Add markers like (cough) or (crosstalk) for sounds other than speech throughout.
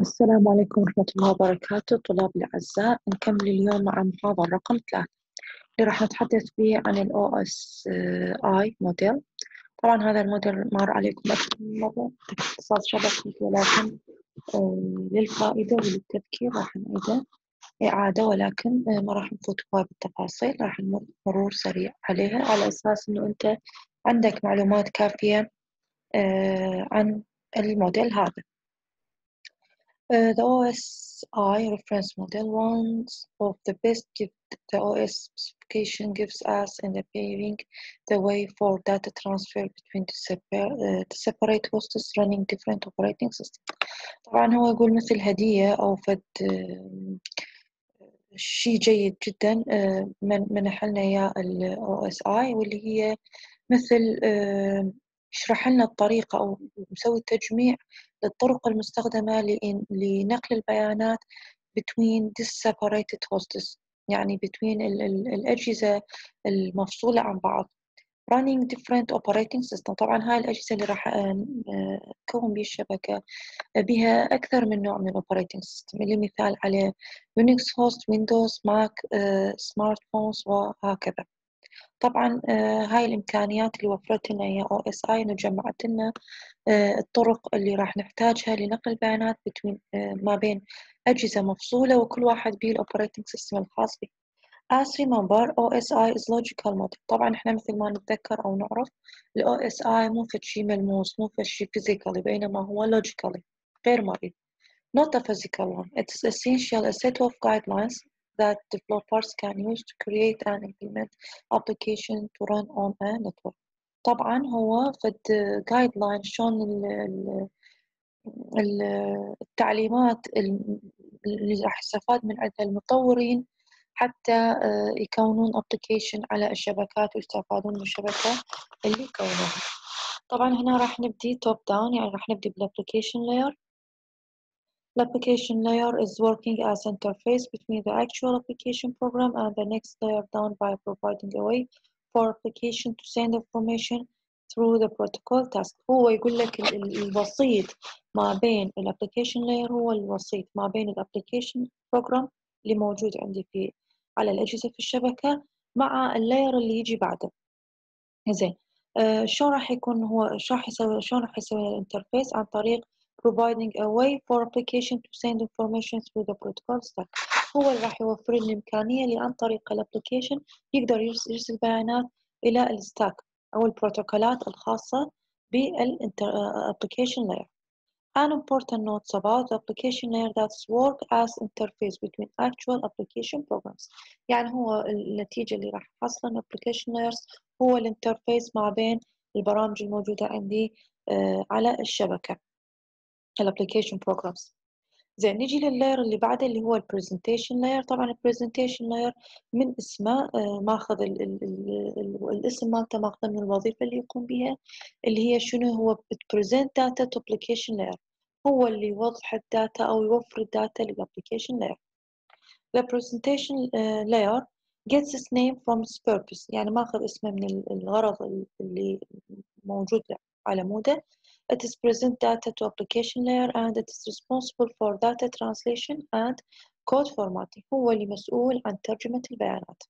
السلام عليكم ورحمة الله وبركاته طلاب الأعزاء نكمل اليوم مع محاضرة رقم ثلاثة. اللي راح نتحدث فيه عن ال OSI موديل طبعا هذا الموديل مر عليكم أكثر من مرة باختصاص شبكي ولكن آه، للفائدة وللتذكير راح نعيده. إعادة ولكن آه، ما راح نفوت بالتفاصيل راح نمر مرور سريع عليها على أساس إنه أنت عندك معلومات كافية آه، عن الموديل هذا. Uh, the OSI reference model, one of the best the OS specification gives us in the paving the way for data transfer between the, separ uh, the separate hosts running different operating systems. طبعا هو يقول مثل هدية أو فد شيء جيد جدا من منح لنا إياه ال OSI واللي هي مثل يشرح لنا الطريقة أو مسوي تجميع للطرق المستخدمة لنقل البيانات between separated hosts يعني between الأجهزة المفصولة عن بعض. Running different operating system طبعا هاي الأجهزة اللي راح نكون بها الشبكة بها أكثر من نوع من operating system. اللي مثال عليه Unix host Windows Mac smart phones وهكذا. طبعا آه، هاي الإمكانيات اللي وفرت لنا هي OSI إنه جمعت لنا آه، الطرق اللي راح نحتاجها لنقل البيانات آه، ما بين أجهزة مفصولة وكل واحد به ال operating system الخاص به. As remember OSI is logical model طبعا إحنا مثل ما نتذكر أو نعرف ال OSI مو فد شي ملموس مو فد شي physically بينما هو logically غير مرئي. Not a physical one. It is essential a set of guidelines that developers can use to create and implement application to run on a network. طبعا هو فد guideline شلون التعليمات اللي راح يستفاد من عندها المطورين حتى آه، يكونون application على الشبكات ويستفادون من الشبكة اللي كونوها طبعا هنا راح نبدي top down يعني راح نبدي layer. The application layer is working as interface between the actual application program and the next layer down by providing a way for application to send information through the protocol task هو يقول لك الوسيط ما بين الابلكيشن layer هو الوسيط ما بين الابلكيشن program اللي موجود عندي في على الأجهزة في الشبكة مع ال layer اللي يجي بعده زين آه شلون راح يكون هو شو راح يسوي شلون راح يسوي ال interface عن طريق providing a way for application to send information through the protocol stack هو اللي راح يوفر لي الإمكانية اللي عن طريق ال application يقدر يرسل بيانات إلى ال stack أو البروتوكولات الخاصة بال application layer. An important note about the application layer that work as interface between actual application programs. يعني هو النتيجة اللي راح تحصل من application layers هو ال interface ما بين البرامج الموجودة عندي على الشبكة. ال application programs زين نجي لل layer اللي بعده اللي هو ال presentation layer طبعا ال presentation layer من اسمه آه، ماخذ ال ال ال الاسم مالته ماخذ من الوظيفة اللي يقوم بها اللي هي شنو؟ هو present data to application layer هو اللي يوضح ال data أو يوفر ال data لل application layer the presentation uh, layer gets its name from its purpose. يعني ماخذ اسمه من الغرض اللي موجود على موده. It is present data to application layer and it is responsible for data translation and code formatting هو اللي مسؤول عن ترجمة البيانات.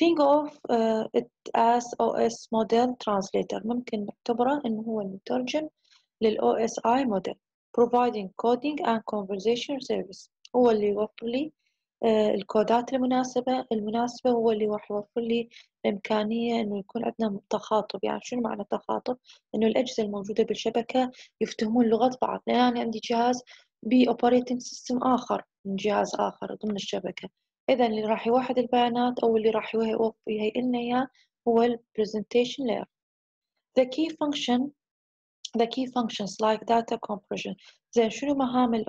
Think of uh, it as OS model translator ممكن نعتبره إنه هو المترجم لل OSI model providing coding and conversation service هو اللي يوفر لي آه، ال codeات المناسبة المناسبة هو اللي راح يوفر لي الإمكانية إنه يكون عندنا تخاطب. يعني شنو معنى تخاطب؟ إنه الأجهزة الموجودة بالشبكة يفتهمون لغة بعض لأن أنا عندي جهاز ب operating system آخر من جهاز آخر ضمن الشبكة. إذا اللي راح يوحد البيانات أو اللي راح يهيئ لنا إياه هو ال presentation layer. The key function the key functions like data compression زين شنو مهام ال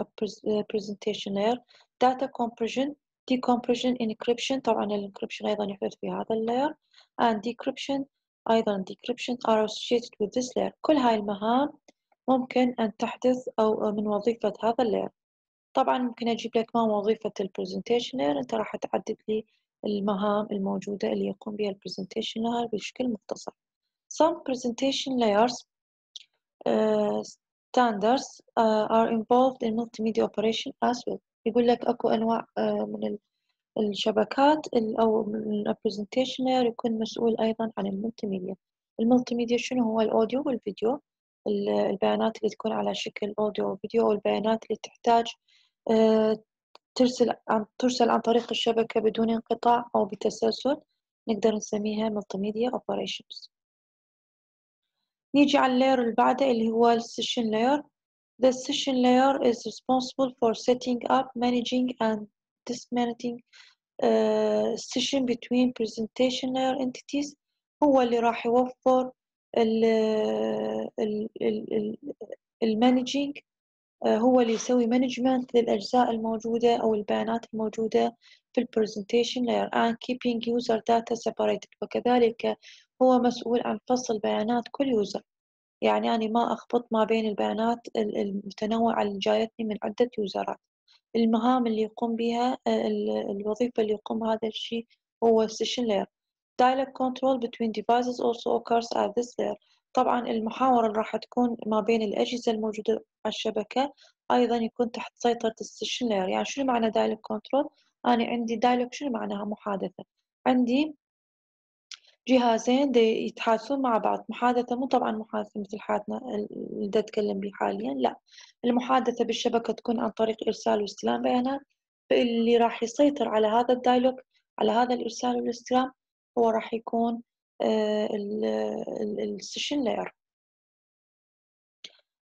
presentation layer data compression decompression encryption طبعا encryption أيضا يحدث في هذا ال layer and decryption أيضا decryption are associated with this layer كل هاي المهام ممكن أن تحدث أو من وظيفة هذا ال layer طبعا ممكن أجيب لك ما وظيفة ال presentation layer أنت راح تعدد لي المهام الموجودة اللي يقوم بها ال presentation layer بشكل مختصر some presentation layers uh, standards uh, are involved in multimedia operation as well. يقول لك أكو أنواع uh, من الشبكات أو من ال presentation layer يكون مسؤول أيضا عن ال multimedia ال multimedia شنو هو؟ ال audio وال video. البيانات اللي تكون على شكل audio و video والبيانات اللي تحتاج ترسل عن ترسل عن طريق الشبكة بدون انقطاع أو بتسلسل. نقدر نسميها multimedia operations. نيجي على ال layer اللي بعده اللي هو ال session layer The session layer is responsible for setting up, managing and dismantling uh, session between presentation layer entities هو اللي راح يوفر ال ال ال ال managing هو اللي يسوي management للأجزاء الموجودة أو البيانات الموجودة في ال presentation layer and keeping user data separated وكذلك هو مسؤول عن فصل بيانات كل user. يعني أنا ما أخبط ما بين البيانات المتنوعة اللي جايتني من عدة userات. المهام اللي يقوم بها الوظيفة اللي يقوم هذا الشيء هو session layer. Dialog control between devices also occurs at this layer. طبعا المحاورة اللي راح تكون ما بين الأجهزة الموجودة على الشبكة أيضا يكون تحت سيطرة ال session layer يعني شنو معنى dialog control أنا عندي dialog شنو معناها محادثة؟ عندي جهازين دي يتحادثون مع بعض محادثة مو طبعا محادثة مثل حالتنا اللي أتكلم به حاليا لا. المحادثة بالشبكة تكون عن طريق إرسال واستلام. بيانات فاللي راح يسيطر على هذا ال dialog على هذا الإرسال والاستلام هو راح يكون ال session layer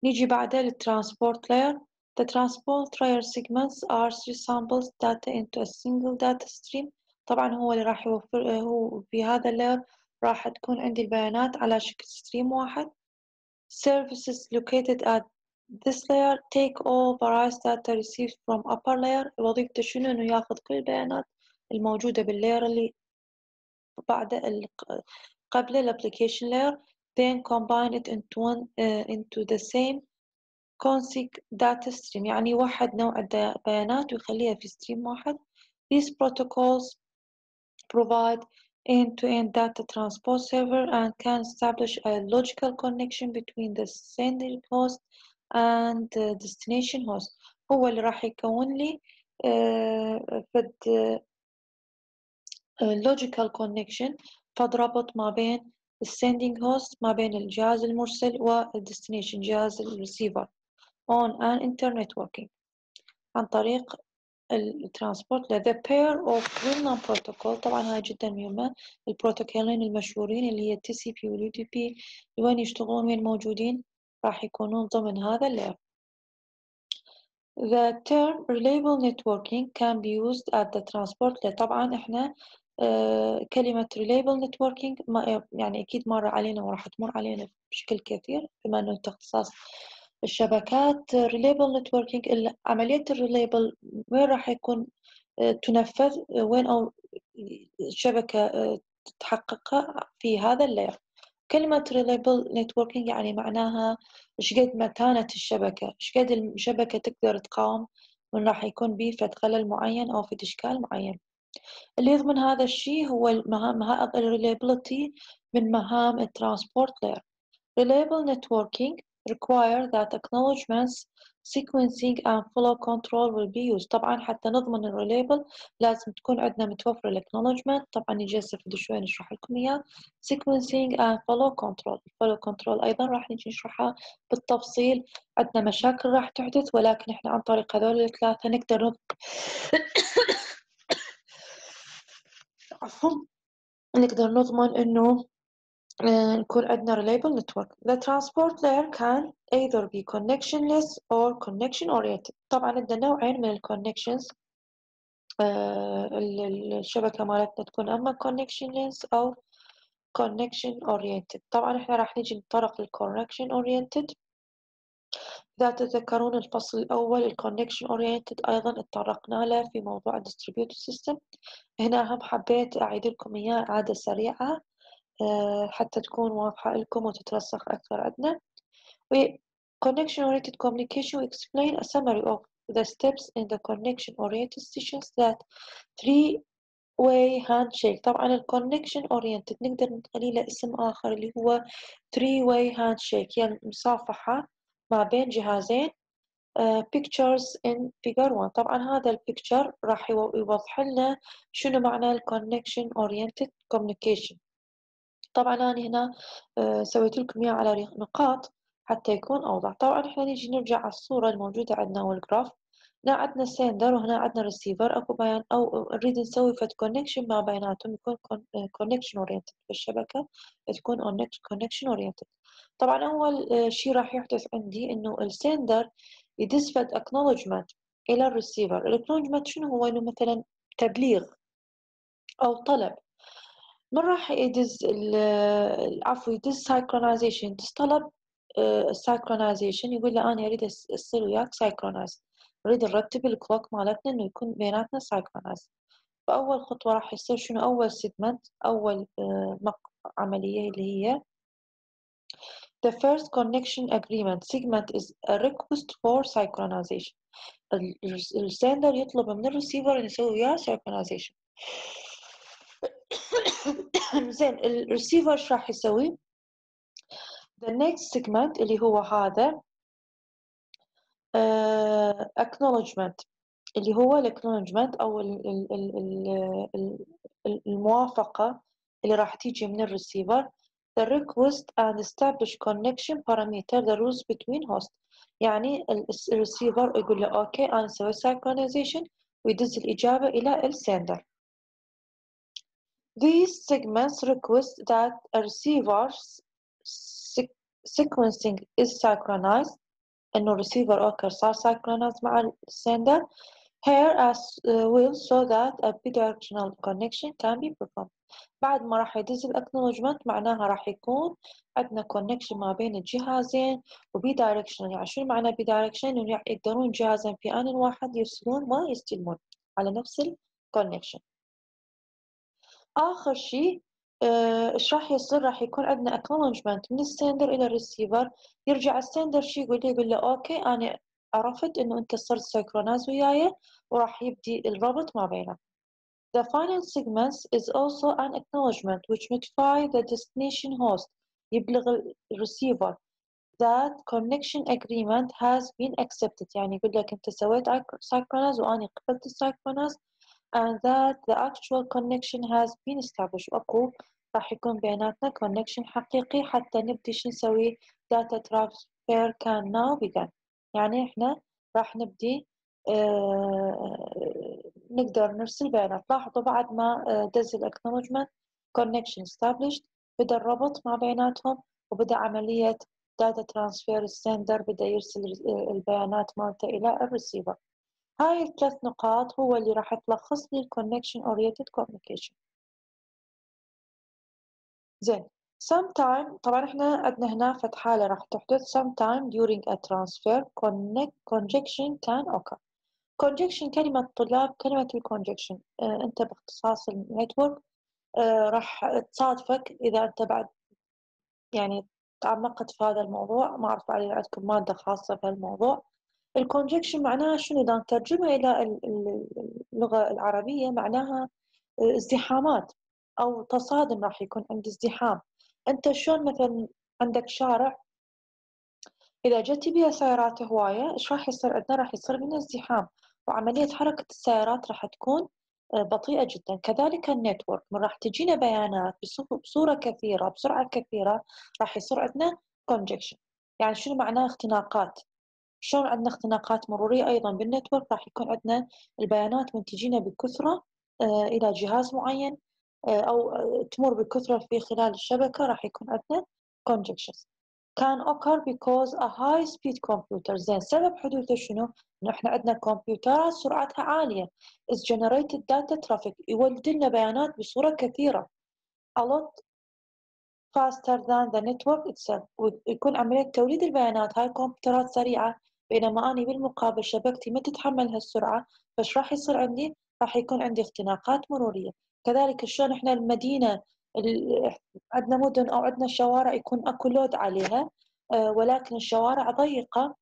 نيجي بعدها لل transport layer The transport layer segments are reassembles data into a single data stream. طبعا هو اللي راح يوفر هو في هذا ال layer راح تكون عندي البيانات على شكل stream واحد. Services located at this layer take all various data received from upper layer. وظيفته شنو؟ إنه ياخذ كل البيانات الموجودة بال layer اللي بعد قبل الابليكيشن layer then combine it into one uh, into the same config data stream. يعني واحد نوع البيانات ويخليها في stream واحد. These protocols provide end-to-end -end data transport server and can establish a logical connection between the sending host and the destination host هو اللي راح يكون لي uh, فد logical connection فد ربط ما بين ال sending host ما بين الجهاز المرسل وال destination جهاز ال receiver on an internetworking عن طريق ال transport ل the pair of well-known protocol. طبعا هاي جدا مهمة. البروتوكولين المشهورين اللي هي TCP وال UDP وين يشتغلون؟ وين موجودين؟ راح يكونون ضمن هذا ال layer The term reliable networking can be used at the transport. layer طبعا إحنا آه كلمة reliable networking يعني أكيد مر علينا وراح تمر علينا بشكل كثير بما أنه اختصاص الشبكات reliable networking عملية ال reliable وين راح يكون آه تنفذ؟ وين أو الشبكة آه تحققها في هذا ال layer كلمة reliable networking يعني معناها شقد متانة الشبكة شقد الشبكة تقدر تقاوم من راح يكون بيه فد خلل معين أو في إشكال معين. اللي يضمن هذا الشيء هو المهام reliability من مهام ال transport layer. Reliable networking require that acknowledgements sequencing and flow control will be used. طبعا حتى نضمن ال reliable لازم تكون عندنا متوفر ال acknowledgement طبعا نجي هسه شوي نشرح لكم إياه. sequencing and flow control. flow control أيضا راح نجي نشرحها بالتفصيل. عندنا مشاكل راح تحدث ولكن إحنا عن طريق هذول الثلاثة نقدر نضمن (coughs) نقدر نضمن إنه نكون عندنا reliable network. The transport layer can either be connectionless or connection oriented. طبعا عندنا نوعين من ال connections الشبكة مالتنا تكون أما connectionless أو connection oriented. طبعا إحنا راح نيجي نتطرق لل connection oriented. إذا تتذكرون الفصل الأول ال connection oriented أيضا اتطرقنا له في موضوع distributed system. هنا هم حبيت أعيد لكم إياه إعادة سريعة حتى تكون واضحة لكم وتترسخ أكثر عندنا. connection oriented communication we explain a summary of the steps in the connection oriented sessions that three way handshake طبعا ال connection oriented نقدر نخلي له اسم آخر اللي هو three way handshake يعني مصافحة ما بين جهازين uh, pictures in figure 1 طبعا هذا ال picture راح يوضح لنا شنو معنى ال connection oriented communication طبعا أنا هنا uh, سويت لكم إياه على نقاط حتى يكون أوضح. طبعا إحنا نيجي نرجع على الصورة الموجودة عندنا وال graph هنا عندنا sender وهنا عندنا ريسيفر أكو بيان أو نريد نسوي فد connection ما بيناتهم يكون connection oriented في الشبكة تكون connection oriented طبعا اول شيء راح يحدث عندي إنه ال sender يدز فد acknowledgement إلى ال receiver ال acknowledgement شنو هو؟ إنه مثلا تبليغ أو طلب. من راح يدز العفو يدز synchronization يدز طلب synchronization يقول له أنا أريد أصير وياك synchronize نريد نرتب ال clock مالتنا إنه يكون بيناتنا synchronize فأول خطوة راح يصير شنو؟ أول segment أول عملية اللي هي The first connection agreement. Segment is a request for synchronization. ال sender يطلب من الريسيفر إنه يسوي وياه synchronization. (coughs) زين الريسيفر إيش راح يسوي؟ The next segment اللي هو هذا uh, acknowledgement اللي هو ال acknowledgement أو ال ال ال ال الموافقة اللي راح تيجي من ال receiver the request and establish connection parameter the rules between host. يعني الريسيفر يقول له okay أنا سويت synchronization ويدز الإجابة إلى ال sender These segments request that a receiver's sequencing is synchronized انه receiver okay صار synchronized مع ال sender here as uh, well so that a bidirectional connection can be performed. بعد ما راح يدز ال acknowledgement معناها راح يكون عندنا connection ما بين الجهازين و bidirectional يعني شنو معنى bidirectional إنه يقدرون جهازين في آن واحد يرسلون ويستلمون على نفس ال connection آخر شيء إيش راح يصير راح يكون عندنا acknowledgement من ال sender إلى الريسيفر يرجع ال sender شي يقول لي يقول له okay أنا عرفت إنه أنت صرت synchronize وياي وراح يبدي الربط ما بيننا The final segment is also an acknowledgement which notify the destination host. يبلغ ال receiver that connection agreement has been accepted. يعني يقول لك أنت سويت synchronize وأنا قبلت ال synchronize and that the actual connection has been established. واكو راح يكون بيناتنا connection حقيقي حتى نبدي شو نسوي؟ data transfer can now begin. يعني إحنا راح نبدي آه نقدر نرسل بيانات. لاحظوا بعد ما دز acknowledgement connection established بدأ الربط ما بيناتهم وبدأ عملية data transfer السندر بدأ يرسل البيانات مالته إلى الريسيفر هاي الثلاث نقاط هو اللي راح تلخص لي ال connection oriented communication. زين sometime طبعا إحنا عندنا هنا فد حالة راح تحدث sometime during a transfer connect congestion can occur. congestion كلمة طلاب كلمة ال congestion آه أنت باختصاص ال network آه راح تصادفك إذا أنت بعد يعني تعمقت في هذا الموضوع. ما أعرف علي عندكم مادة خاصة بهالموضوع. ال congestion معناها شنو؟ إذا نترجمها إلى اللغة العربية معناها ازدحامات أو تصادم راح يكون عند ازدحام. أنت شلون مثلا عندك شارع؟ إذا جت بيها سيارات هواية إيش راح يصير عندنا؟ راح يصير بنا ازدحام. وعملية حركة السيارات راح تكون بطيئة جدا. كذلك ال network. من راح تجينا بيانات بصورة كثيرة بسرعة كثيرة راح يصير عندنا congestion يعني شنو معناه اختناقات؟ شلون عندنا اختناقات مرورية أيضا بالنتورك راح يكون عندنا البيانات من تجينا بكثره إلى جهاز معين أو تمر بكثرة في خلال الشبكة راح يكون عندنا congestion كان occur because a high speed computer زين سبب حدوثه شنو؟ إنه إحنا عندنا كمبيوترات سرعتها عالية. Is generated data traffic. يولد لنا بيانات بصورة كثيرة. A lot faster than the network itself. ويكون عملية توليد البيانات. هاي كمبيوترات سريعة. بينما اني بالمقابل شبكتي ما تتحمل هالسرعة فايش راح يصير عندي؟ راح يكون عندي اختناقات مرورية. كذلك شلون إحنا المدينة عندنا مدن أو عندنا شوارع يكون أكو لود عليها ولكن الشوارع ضيقة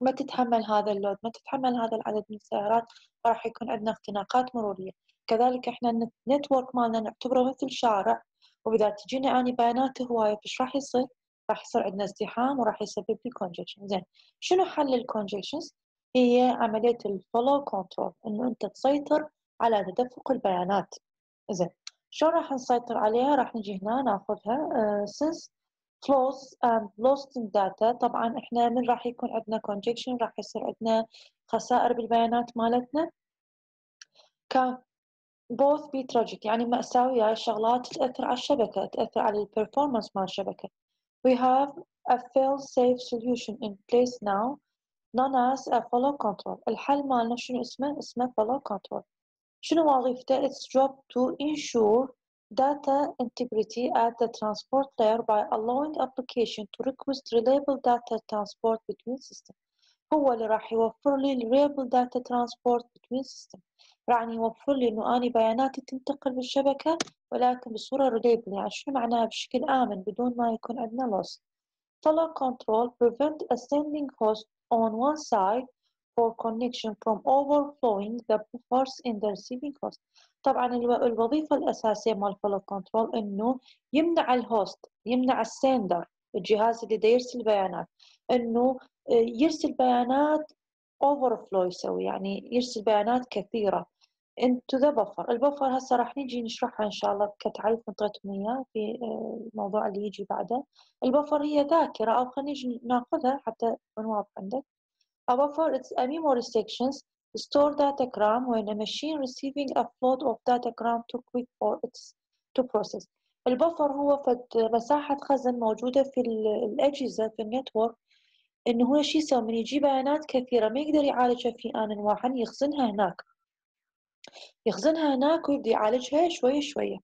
ما تتحمل هذا ال load ما تتحمل هذا العدد من السيارات فراح يكون عندنا اختناقات مرورية. كذلك إحنا ال network مالنا نعتبره مثل شارع وإذا تجينا اني بيانات هواية فايش راح يصير؟ راح يصير عندنا ازدحام وراح يسبب لي congestion. زين شنو حل ال congestions هي عملية ال flow control إنه أنت تسيطر على تدفق البيانات. زين شلون راح نسيطر عليها؟ راح نجي هنا ناخذها uh, since flows and lost data. طبعا إحنا من راح يكون عندنا congestion راح يصير عندنا خسائر بالبيانات مالتنا. كان both be tragic يعني مأساوية شغلات تأثر على الشبكة تأثر على البرفورمانس مال الشبكة. we have a fail-safe solution in place now known as a follow control الحل مالنا شنو اسمه اسمه follow control شنو وظيفته its job to ensure data integrity at the transport layer by allowing application to request reliable data transport between systems هو اللي راح يوفر لي reliable data transport between systems يعني يوفر لي إنه أني بياناتي تنتقل بالشبكة ولكن بصورة reliable يعني شنو معناها بشكل آمن بدون ما يكون عندنا loss. Follow control prevent a sending host on one side for connection from overflowing the buffers in the receiving host. طبعا الوظيفة الأساسية مال flow control إنه يمنع ال host يمنع ال sender الجهاز اللي يرسل بيانات إنه يرسل بيانات overflow يسوي يعني يرسل بيانات كثيرة. into the buffer. ال buffer هسه راح نجي نشرحها إن شاء الله كتعريف نطيتكم إياه في الموضوع اللي يجي بعده. ال buffer هي ذاكرة أو خلينا نجي ناخذها حتى تكون واضح عندك. A buffer is a memory sections store datagram when a machine receiving a flood of datagram too quick for it to process. ال buffer هو فد مساحة خزن موجودة في الأجهزة في ال network إنه هو شي يسوي من يجيب بيانات كثيرة ما يقدر يعالجها في آن واحد يخزنها هناك. يخزنها هناك ويبدي يعالجها شوية شوية.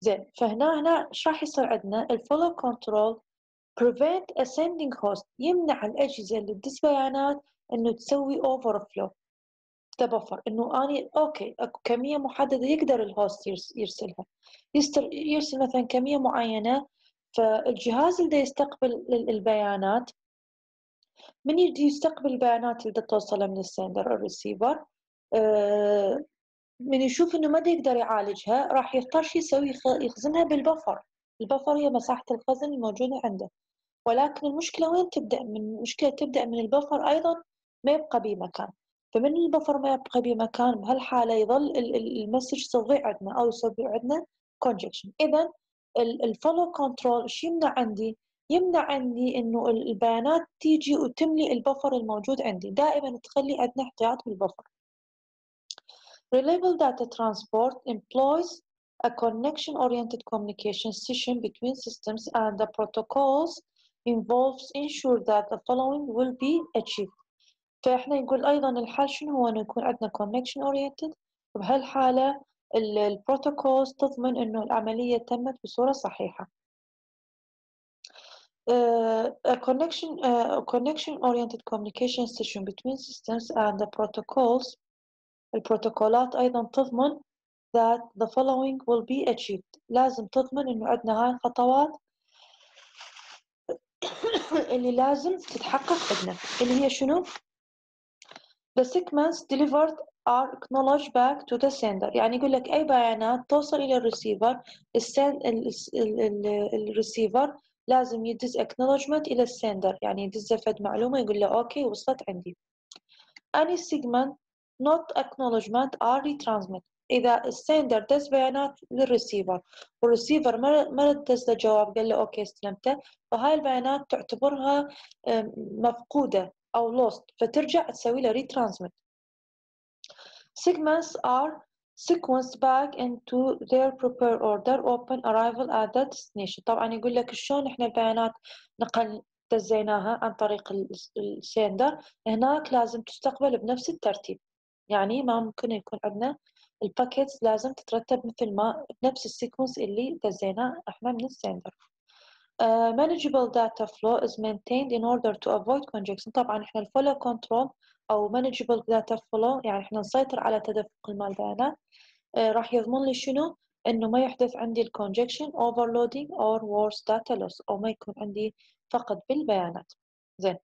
زين فهنا هنا إيش راح يصير عندنا؟ ال flow control prevent a sending host يمنع الأجهزة اللي تدز بيانات إنه تسوي overflow. تبفر إنه أني okay أكو كمية محددة يقدر ال host يرسلها. يرسل مثلا كمية معينة فالجهاز اللي يستقبل البيانات من يجي يستقبل البيانات اللي توصله من ال sender ال receiver آه من يشوف إنه ما يقدر يعالجها راح يختار شو يسوي يخزنها بال buffer. ال buffer هي مساحة الخزن الموجودة عنده. ولكن المشكلة وين تبدأ؟ من المشكلة تبدأ من ال buffer أيضا ما يبقى بمكان فمن ال buffer ما يبقى بمكان بهالحالة يظل ال message تضيع عندنا أو يسوي عندنا congestion إذا ال flow control شو يمنع عندي؟ يمنع عندي إنه البيانات تيجي وتملي ال buffer الموجود عندي دائما تخلي عندنا احتياط بال buffer Reliable data transport employs a connection-oriented communication session between systems and the protocols involves ensure that the following will be achieved. فإحنا يقول أيضا الحل شنو هو إنه يكون عندنا connection oriented وبهالحالة البروتوكولز تضمن إنه العملية تمت بصورة صحيحة. Uh, a connection uh, connection oriented communication session between systems and the protocols البروتوكولات أيضا تضمن that the following will be achieved لازم تضمن إنه عندنا هاي الخطوات اللي لازم تتحقق عندنا اللي هي شنو؟ The segments delivered are acknowledged back to the sender يعني يقول لك أي بيانات توصل إلى ال receiver ال receiver لازم يدز acknowledgement إلى ال sender. يعني يدز فد معلومة يقول له okay وصلت عندي. Any segment not acknowledgement are retransmit إذا ال sender دز بيانات للريسيفر والريسيفر ما دز له جواب قال له okay استلمته. فهاي البيانات تعتبرها مفقودة أو lost فترجع تسوي له retransmit. Segments are sequenced back into their proper order upon arrival at the destination. طبعا يقول لك شلون إحنا البيانات نقل دزيناها عن طريق ال sender هناك لازم تستقبل بنفس الترتيب. يعني ما ممكن يكون عندنا ال packets لازم تترتب مثل ما بنفس ال sequence اللي دزيناه إحنا من ال sender Uh, manageable data flow is maintained in order to avoid congestion. طبعا إحنا ال flow control أو manageable data flow يعني إحنا نسيطر على تدفق المال البيانات uh, راح يضمن لي شنو؟ إنه ما يحدث عندي ال congestion overloading or worse data loss أو ما يكون عندي فقد بالبيانات. زين.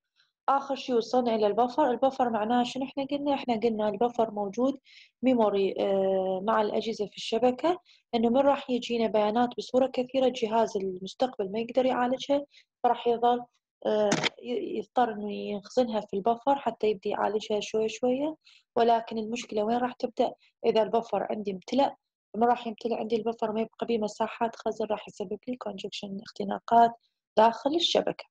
آخر شي وصلنا إلى ال buffer، ال buffer معناه شنو إحنا قلنا؟ إحنا قلنا ال buffer موجود memory آه، مع الأجهزة في الشبكة، إنه من راح يجينا بيانات بصورة كثيرة الجهاز المستقبل ما يقدر يعالجها، فراح يظل آه، يضطر إنه يخزنها في البفر حتى يبدي يعالجها شوية شوية، ولكن المشكلة وين راح تبدأ؟ إذا البفر عندي امتلأ ما راح يمتلئ عندي البفر ما يبقى بيه مساحات خزن راح يسبب لي congestion اختناقات داخل الشبكة.